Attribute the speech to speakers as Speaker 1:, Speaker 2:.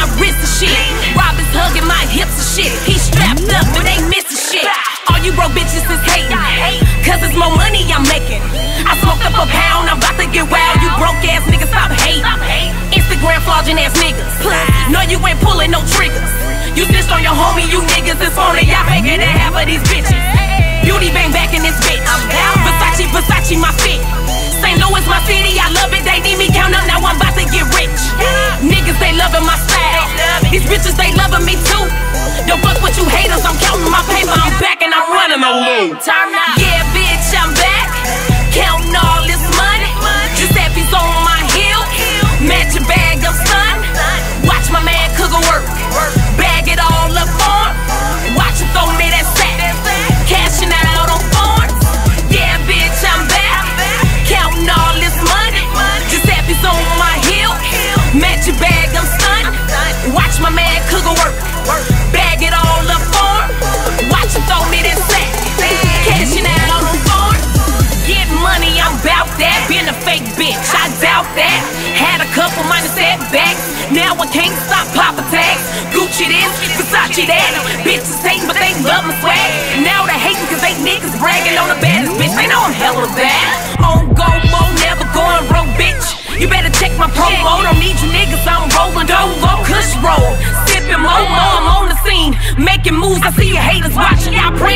Speaker 1: my wrists and shit. Robin's hugging my hips and shit. He strapped up, but ain't missing shit. All you broke bitches is hating. Cause it's more money I'm making. I smoked up a pound, I'm about to get wild. You broke ass niggas, stop hating. Instagram flogging ass niggas. No, you ain't pulling no triggers. You dissed on your homie, you niggas is phony. Y'all faking the half of these bitches. Beautie Bang back in this bitch. I'm counting my paper, I'm back and I'm running alone. Turn up. Yeah. shit at. Bitches hating, but they love my swag. Now they hating cause they niggas bragging on the baddest bitch. They know I'm hella bad. On go mo, never going broke, bitch. You better check my promo. Don't need you niggas, I'm rolling dolo. Cush roll, sipping mo mo. I'm on the scene, making moves. I see your haters watching. I pray.